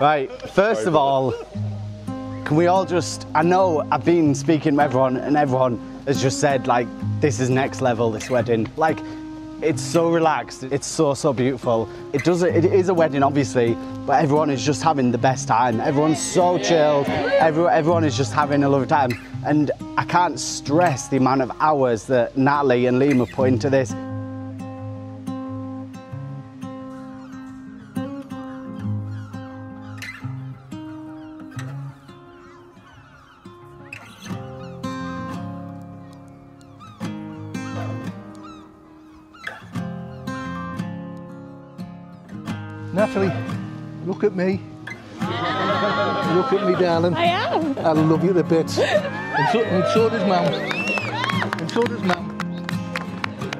Right, first of all, can we all just, I know I've been speaking to everyone and everyone has just said like, this is next level, this wedding. Like, it's so relaxed, it's so, so beautiful. It does, it is a wedding obviously, but everyone is just having the best time. Everyone's so chilled, everyone, everyone is just having a lovely time. And I can't stress the amount of hours that Natalie and Liam have put into this. Natalie, look at me. look at me, darling. I am. I love you to bits. And so, and so does Mum. And so does Mum.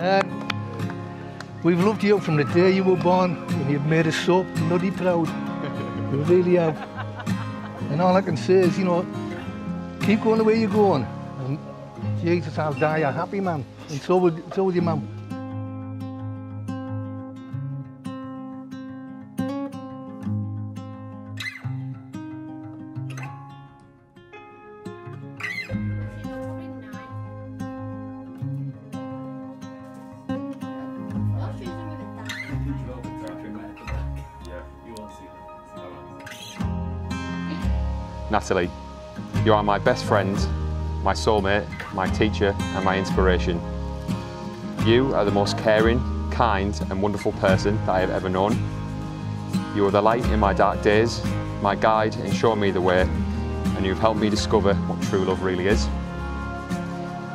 Um, we've loved you from the day you were born, and you've made us so bloody proud. You really have. And all I can say is, you know, keep going the way you're going. And Jesus, I'll die a happy man. And so will, so will your mum. Natalie, you are my best friend, my soulmate, my teacher, and my inspiration. You are the most caring, kind, and wonderful person that I have ever known. You are the light in my dark days, my guide in showing me the way, and you've helped me discover what true love really is.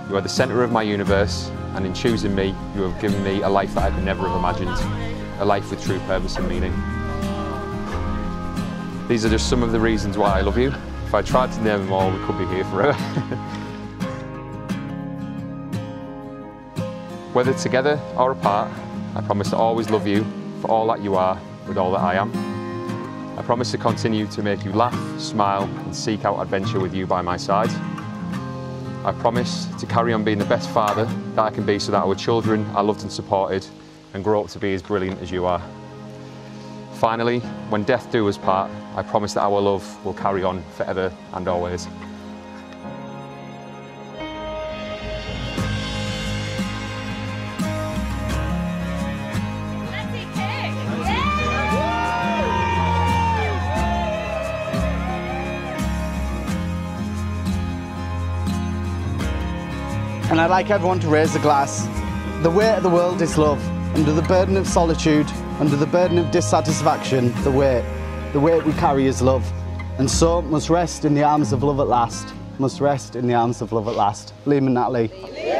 You are the centre of my universe, and in choosing me, you have given me a life that I could never have imagined, a life with true purpose and meaning. These are just some of the reasons why I love you. If I tried to name them all, we could be here forever. Whether together or apart, I promise to always love you for all that you are with all that I am. I promise to continue to make you laugh, smile and seek out adventure with you by my side. I promise to carry on being the best father that I can be so that our children are loved and supported and grow up to be as brilliant as you are. Finally, when death do us part, I promise that our love will carry on forever and always. And I'd like everyone to raise a glass. The weight of the world is love. Under the burden of solitude, under the burden of dissatisfaction, the weight, the weight we carry is love. And so must rest in the arms of love at last. Must rest in the arms of love at last. Liam and Natalie.